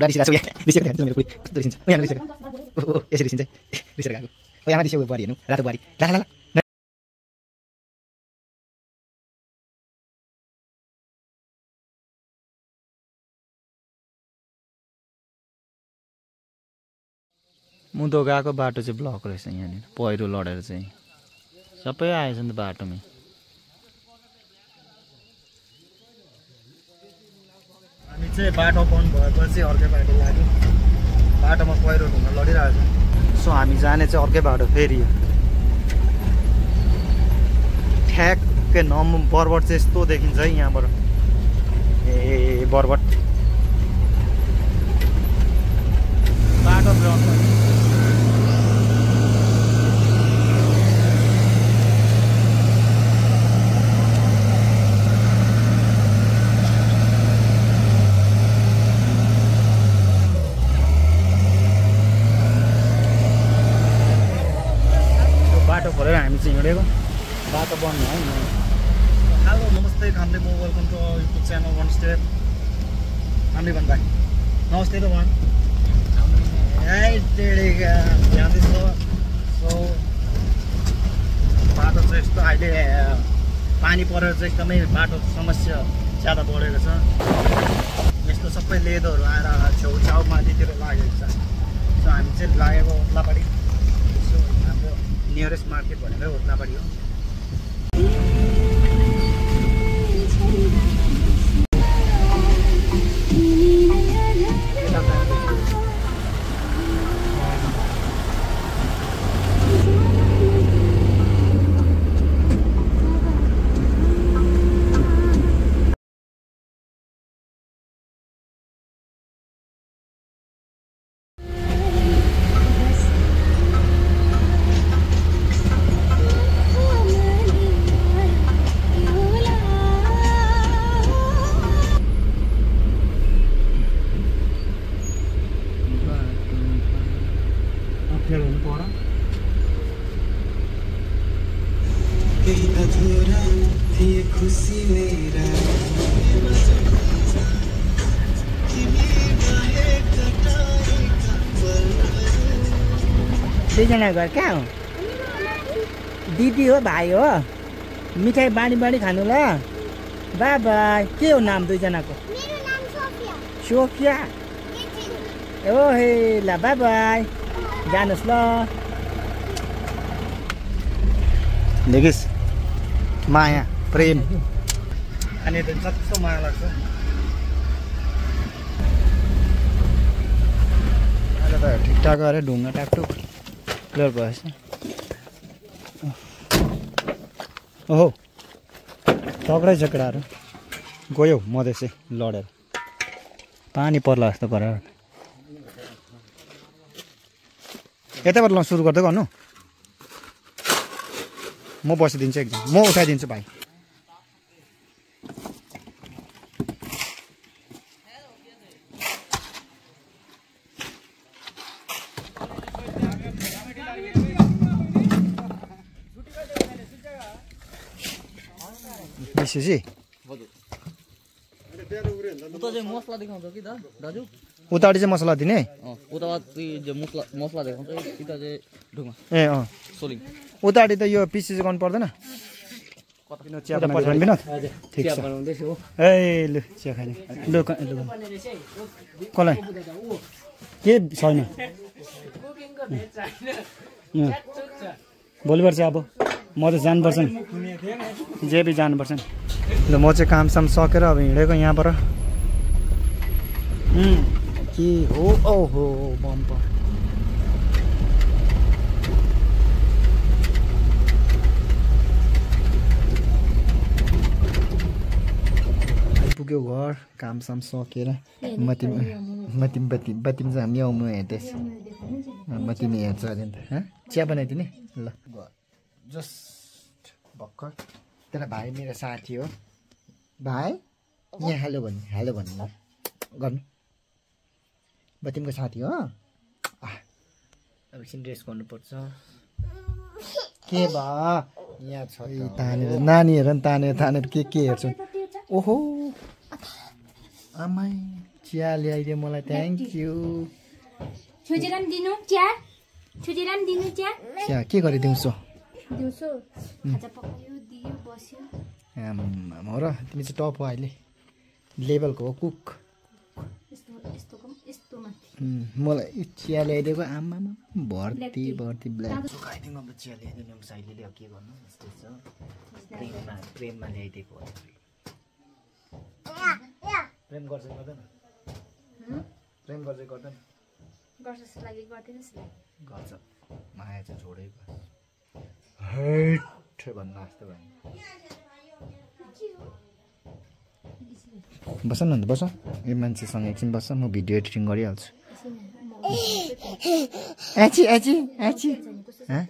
पुरा रिसिरहेको छु रिसेको देखाएको मेरो कस्तो रिसिन्छ यहाँ रिसेको ओहो यसरी रिसिन्छ रिसेर गएको ओ यहाँ रिसेको बुहारी हेर्नु रातो बुहारी ला ला मुदो गएको बाटो चाहिँ ब्लक रहेछ यहाँनिर पहिरो लडेर चाहिँ सबै आएछ नि त बाटोमै चाहिँ बाटो बन्द भएपछि अर्कै बाटो लाग्यो। बाटोमा पहिरो ढुङ्गा लडिरहेको छ। सो हामी जाने चाहिँ अर्कै बाटो फेरि हो। ठ्याक्कै नम बर्बट चाहिँ यस्तो देखिन्छ है यहाँबाट। ए बर्बट। बाटो ब्लक बाटो खोलेर हामी चाहिँ हिँडेको। बाटो बन्द है हेलो नमस्ते खामले मो welcome to YouTube channel one step Khamle भन् भाइ नमस्ते त टेढेका जाँदैछ सो बाटो चाहिँ यस्तो अहिले पानी परेर चाहिँ एकदमै बाटो समस्या ज्यादा बढेको छ। यस्तो सबै लेदोहरू आएर छेउछाउ माथितिर लागेको छ। सो हामी चाहिँ लागेको हाम्रो नियरेस्ट मार्केट भनेकै ओद्लाबाडी हो दुईजना घर कहाँ हो? दिदी हो भाइ हो। मिठाई बाँडी बाँडी खानु ल। बाई बाई के हो नाम दुईजनाको? मेरो नाम सोफिया। सोफिया? ओ हे ल बाई बाई जानुहोस् ल। देखिस् माया प्रेम। अनि त कस्तो माया लाग्छ। ठिकठाक गरेर ढुङ्गा टाकटुक क्लियर भएछ ओहो तक्रै छ केटाहरू गयो मधेसै लडेर पानी पर्ला जस्तो गरेर यतैबाट ल सुरु गर्दै गर्नु म बसिदिन्छु एकदम म उठाइदिन्छु भाइ चाहिँ मसला देखाउँछ कि दा? दाजु? उतापट्टि चाहिँ मसला दिने? चाहिँ मसला देखाउँछ चाहिँ ए अँ। त यो पिसी चाहिँ गर्नु पर्दैन। चिया पछाडि बिनोद ठिक छ। बनाउँदैछु हो। ए लु चिया खाने। लु क- लु। कसलाई? के छैन। अँ। भोलिपर्छ अब म त जानुपर्छ नि। जे पनि जानुपर्छ नि ल म चाहिँ कामसाम सकेर अब हिँडेको यहाँबाट। के हो? ओहो बम्पर। पुग्यो घर कामसाम सकेर। म तिमी म तिमी बत्ती बत्ती चाहिँ हामी आउनु हेर्दैछ म तिमी हेर्छ अरे नि त हँ? चिया बनाइदिने? ल। जस्ट भर्खर। तेरो भाइ मेरो साथी हो। भाइ? यहाँ हेलो भन्नु हेलो भन्नु ल। गर्नु। बत्तीमको साथी हो। अब एकछिन ड्रेस गर्नुपर्छ। के भयो यहाँ छ तानेर नानीहरू नि तानेर तानेर के के हेर्छु? ओहो। आमाई चिया ल्याइदियो मलाई थ्याङ्क यू पनि दिनु चिया। पनि दिनु चिया। चिया के गरिदिउँछौ? दिउँसो। खाजा पकायो दियो बस्यो। हो र तिमी चाहिँ टप हो अहिले। लेभलको हो कुक। मलाई चिया ल्याइदिएको आमामा भर्ती भर्ती ब्ल्याक खाइदिउँ अब चिया ल्याइदिनु साइलीले अब के गर्नु? यस्तै छ। प्रेममा प्रेममा ल्याइदिएको हो। प्रेम गर्छ गर्दैन? प्रेम गर्छ गर्दैन? गर्छ जस्तो लागि गर्दैन जस्तो गर्छ। माया चाहिँ छोडेको। हेट भन्नु जस्तो भयो बस न अन्त बस। यो मान्छेसँग एकछिन बस्छ म भिडियो एडिटिङ गरिहाल्छु। एची एची एची। हँ?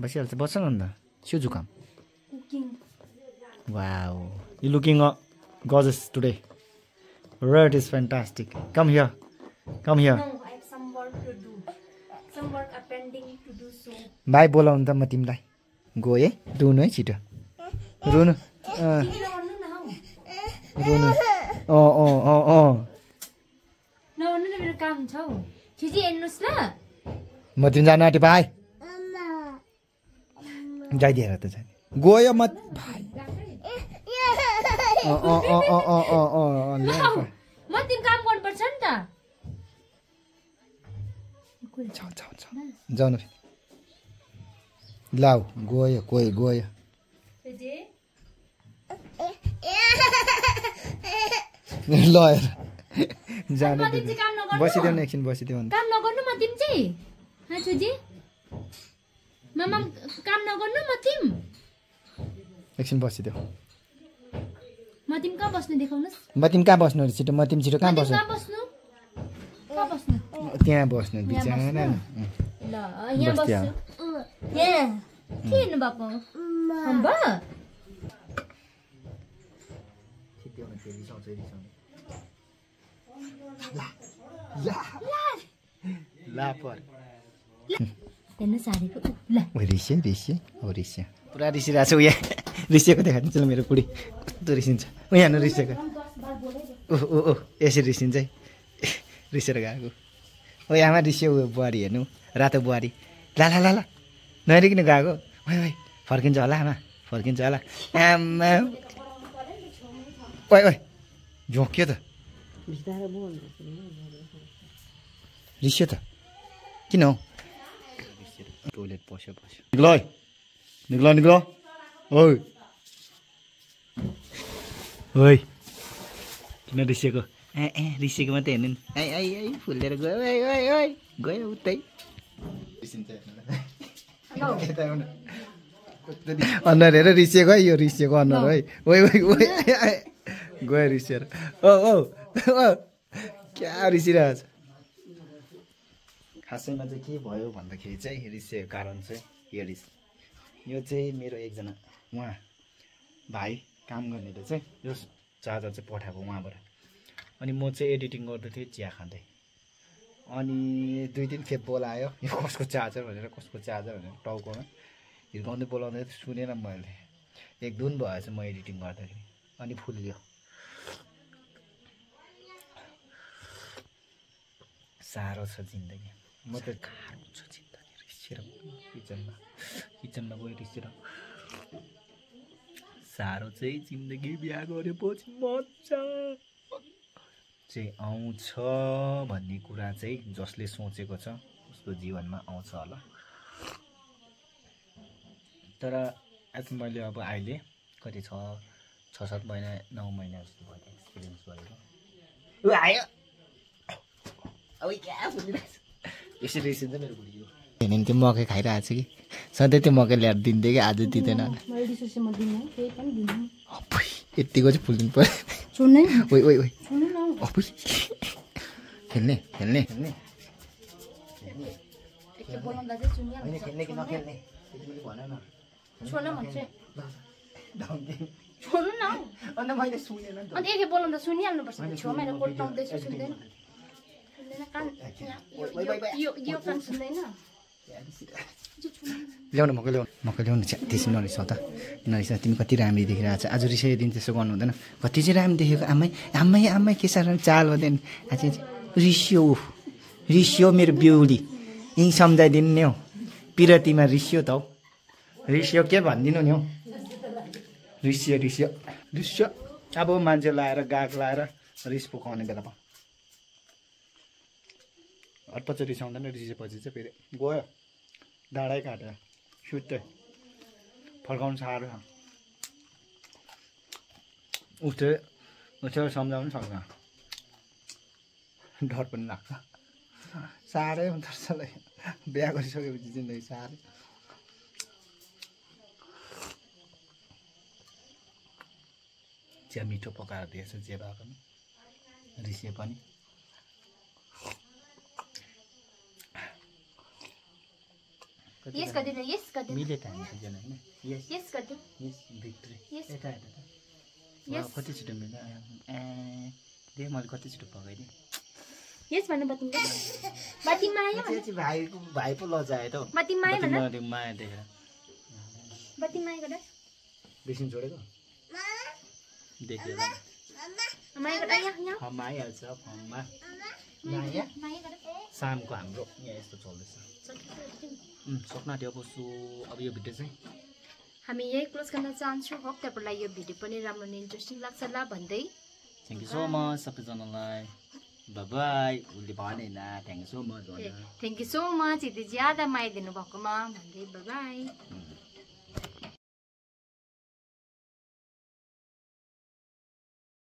बसिहाल्छ बस्छ न अन्त सिउ जुकाम। Cooking wow you looking guys today red is fantastic come here come here भाइ बोलाउनु त म तिमीलाई गएँ रुनु है छिटो रुनु रुनु म तिमी जानु आँटे भाइ जाइदिएर त जाने गयो म भाइ अँ अँ अँ अँ अँ अँ अँ म अँ काम अँ नि त जाऊ जाऊ जाऊ जाऊ न लाऊ गयो कोही गयो ल जानु बसिदेऊ न एकछिन बसिदेऊ काम नगर्नु म तिमी चाहिँ छोजी मामा काम नगर्नु म तिम एकछिन बसिदेऊ म तिमी कहाँ बस्नु देखाउनुहोस् म तिमी कहाँ बस्नु छिटो म तिमी छिटो कहाँ बस्नु कहाँ बस्नु त्यहाँ बस्नु बिचरा। ल यहाँ बस्छु। अँ, यहाँ। के हेर्नु भएको? अम्बा। ला। पर रिसिरहेको छ उया रिसिएको देखाइदिन्छु ल मेरो बुढी कस्तो रिसिन्छ? ऊ यहाँ रिसिएको। ओ ओ ओ यसरी रिसिन्छ है। रिसेर गएको। ओ आमा रिस्यो ऊ बुहारी हेर्नु रातो बुहारी। ला ला ला ला। नहेरिकन गएको। ओइ ओइ फर्किन्छ होला आमा फर्किन्छ होला। आमा। ओइ ओइ झोक्यो त। रिस्यो त। किन हौ? टोइलेट पस्यो पस्यो। निक्ल है। निक्ल निक्ल। ओइ। ओइ। किन रिसेको ए ए रिसेको मात्रै हेर्नु नि ai ai फुलेर गयो ओइ ओइ ओइ गयो उतै अनुहार हेर रिसिएको है यो रिसिएको अनुहार है ओइ ओइ ओइ। गयो रिसिएर ओ ओ क्या रिसिरहेको छ खासैमा चाहिँ के भयो भन्दाखेरि चाहिँ रिसिएको कारण चाहिँ यो रिस यो चाहिँ मेरो एकजना उहाँ भाइ काम गर्नेले चाहिँ यो चार्जर चाहिँ पठाएको उहाँबाट अनि म चाहिँ एडिटिङ गर्दै थिएँ चिया खाँदै। अनि दुई तिन खेप बोलायो यो कसको चार्जर भनेर कसको चार्जर भनेर टाउकोमा। हिर्काउँदै बोलाउँदै सुनेन मैले। एक दुन भएछ म एडिटिङ गर्दाखेरि अनि फुल्यो। साह्रो छ जिन्दगी। म त गाह्रो छ जिन्दगी रिसेर किचनमा किचनमा गयो रिसेर साह्रो चाहिँ जिन्दगी बिहा गरेपछि मजा। चाहिँ आउँछ भन्ने कुरा चाहिँ जसले सोचेको छ उसको जीवनमा आउँछ होला। तर आज मैले अब अहिले कति छ छ सात महिना नौ महिना जस्तो भयो एक्सपिरियन्स गरेको। ऊ आयो। यसरी रिसिन्छ मेरो हेर्ने त्यो मकै खाइरहेको छु कि? सधैँ त्यो मकै ल्याएर दिन्थ्यो कि? आज दिँदैन। यत्तिको चाहिँ फुलिदिनु पऱ्यो अपुस खेल्ने खेल्ने खेल्ने खेल्ने कि अन्त एक बोलाउँदा सुनिहाल्नुपर्छ मेरो सुन्दैन यो कान सुन्दैन ल्याउनु मकै ल्याउनु मकै ल्याउनु छ त्यसै नरिसाउ त। नरिसा तिमी कति राम्री देखिरहेको छ आज रिसायो दिन त्यसो गर्नु हुँदैन। कति चाहिँ राम्रो देखेको आमै आमै आमै के साह्रो चाल हुँदैन आज रिसियो रिसियो मेरो बेहुली यहीँ सम्झाइदिनु नि हौ। पिरतीमा रिसियो त हौ। रिसियो के भनिदिनु नि हौ। रिसियो रिसियो। रिसियो। अब मान्छे लाएर गाग लाएर रिस पुकाउने बेला भयो। अर्पछि रिसाउँदैन रिसेपछि चाहिँ फेरि गयो। डाँडै काटेर सुत्तै फर्काउनु साह्रो छ। उठ्यो उठेर सम्झाउनु सक्छ डर पनि लाग्छ। साह्रै जस्तो बिहा गरिसकेपछि जिन्दगी साह्रै। चिया मिठो पकाएर दिएछ जे भए पनि। रिसे पनि। यस गरिदिनु यस गरिदिनु मिले त हामी दुईजना होइन? यस यस गरिदिनु यस भित्री। यस यता हेर्नु त यस कति छिटो मिल्यो ए दे मैले कति छिटो पकाइदिएँ यस भन्नु बतिमा बतिमा चाहिँ भाइको भाइ पो लजायो त बतिमा आयो भन तिम्रो त्यो माया देखेर। बतिमा आयो गर बेसिन छोडेको देखेर माया गर यहाँ यहाँ। आइहाल्छ फर्ममा माया सामको हाम्रो यहाँ यस्तो चल्दैछ उम्, सक्न आँट्यो अब सो अब यो भिडियो चाहिँ हामी यही क्लोज गर्न चाहन्छौँ होप तपाईँलाई यो भिडियो पनि राम्रो नै इन्ट्रेस्टिङ लाग्छ होला भन्दै थ्याङ्क यू सो मच सबैजनालाई बाई उसले भनेन thank you so much thank you so much यति ज्यादा माया दिनुभएकोमा भन्दै बाई